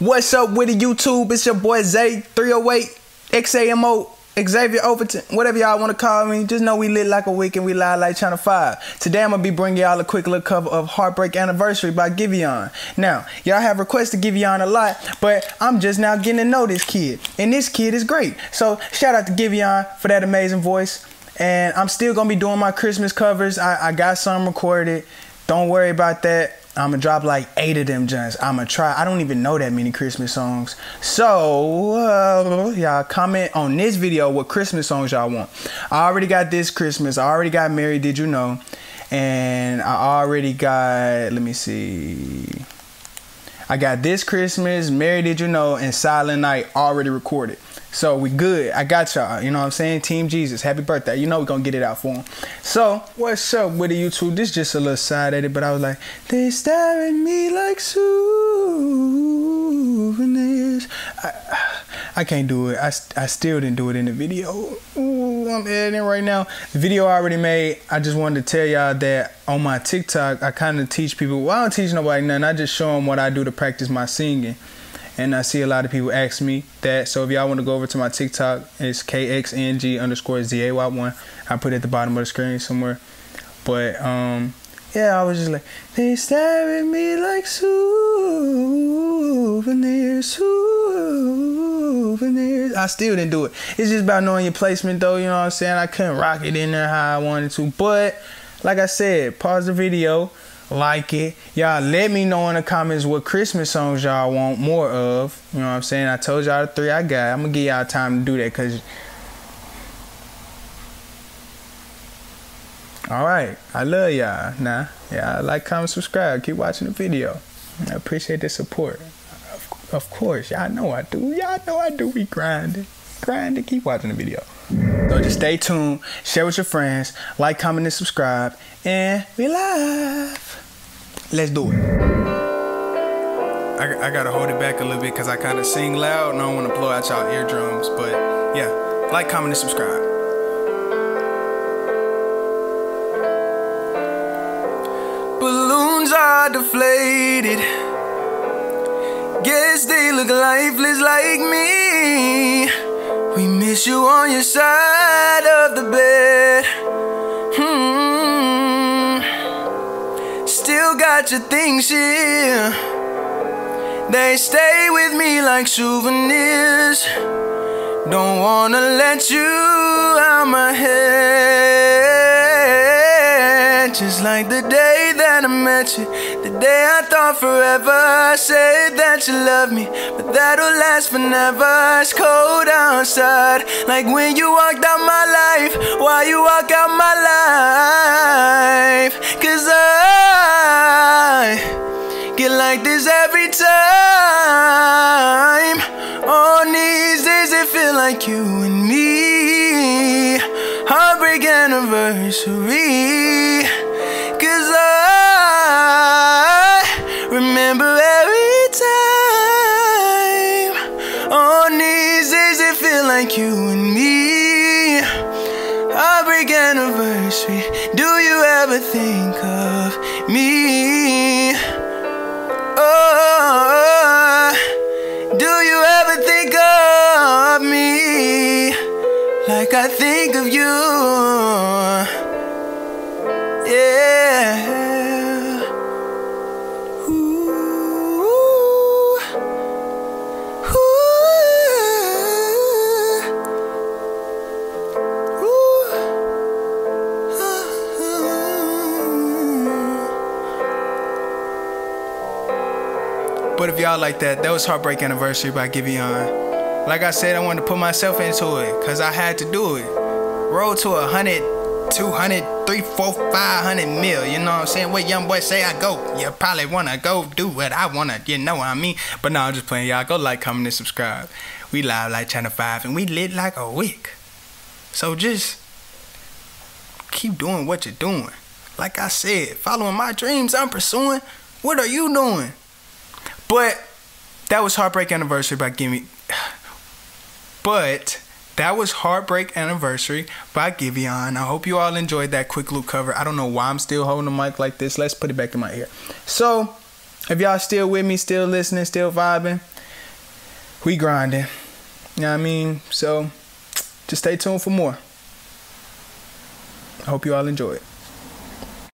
What's up with the YouTube? It's your boy Zay 308 XAMO Xavier Overton, whatever y'all want to call me. Just know we lit like a week and we live like Channel 5. Today I'm gonna be bringing y'all a quick little cover of Heartbreak Anniversary by Giveon. Now, y'all have requested Giveon a lot, but I'm just now getting to know this kid. And this kid is great. So shout out to Giveon for that amazing voice. And I'm still gonna be doing my Christmas covers. I, I got some recorded. Don't worry about that. I'm gonna drop like eight of them joints. I'm gonna try. I don't even know that many Christmas songs. So, uh, y'all comment on this video what Christmas songs y'all want. I already got this Christmas. I already got Mary, Did You Know? And I already got, let me see. I got this Christmas, Mary, Did You Know? And Silent Night already recorded. So we good. I got y'all. You know what I'm saying? Team Jesus. Happy birthday. You know we gonna get it out for him. So what's up with the YouTube? This just a little side edit, but I was like, they stare at me like souvenirs. I, I can't do it. I, I still didn't do it in the video. Ooh, I'm editing right now. The video I already made. I just wanted to tell y'all that on my TikTok, I kind of teach people. Well, I don't teach nobody nothing. I just show them what I do to practice my singing and I see a lot of people ask me that. So if y'all want to go over to my TikTok, it's kxng underscore zay1. I put it at the bottom of the screen somewhere. But um, yeah, I was just like, they stare at me like souvenirs, souvenirs. I still didn't do it. It's just about knowing your placement, though. You know what I'm saying? I couldn't rock it in there how I wanted to, but like I said, pause the video like it. Y'all let me know in the comments what Christmas songs y'all want more of. You know what I'm saying? I told y'all the three I got. I'm gonna give y'all time to do that because. All right, I love y'all. Nah, yeah, like, comment, subscribe, keep watching the video. I appreciate the support. Of, of course, y'all know I do. Y'all know I do. We grinding, grinding. Keep watching the video. So just stay tuned, share with your friends, like, comment, and subscribe, and we live. Let's do it. I, I gotta hold it back a little bit because I kind of sing loud and I don't want to blow out y'all eardrums. But yeah, like, comment, and subscribe. Balloons are deflated. Guess they look lifeless like me. We miss you on your side of the bed. Hmm. Still got your things here. They stay with me like souvenirs. Don't wanna let you out my head. Just like the day that I met you. The day I thought forever. Said that you love me, but that'll last forever. It's cold outside. Like when you walked out my life. Why you walk out my life? Cause I get like this every time. On these days, it feel like you and me. Heartbreak anniversary. Like you and me. Heartbreak anniversary. Do you ever think of me? Oh, do you ever think of me like I think But if y'all like that, that was Heartbreak Anniversary by Giveon. Like I said, I wanted to put myself into it because I had to do it. Roll to a hundred, two hundred, three, four, five hundred mil. You know what I'm saying? What young boy say I go? You probably wanna go do what I wanna. You know what I mean? But no, I'm just playing. Y'all go like, comment, and subscribe. We live like Channel Five, and we lit like a wick. So just keep doing what you're doing. Like I said, following my dreams I'm pursuing. What are you doing? But that was Heartbreak Anniversary by Gimme. But that was Heartbreak Anniversary by Giveon. I hope you all enjoyed that quick loop cover. I don't know why I'm still holding the mic like this. Let's put it back in my ear. So, if y'all still with me, still listening, still vibing, we grinding. You know what I mean? So just stay tuned for more. I hope you all enjoy it.